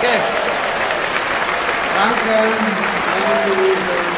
Danke. Danke. Danke.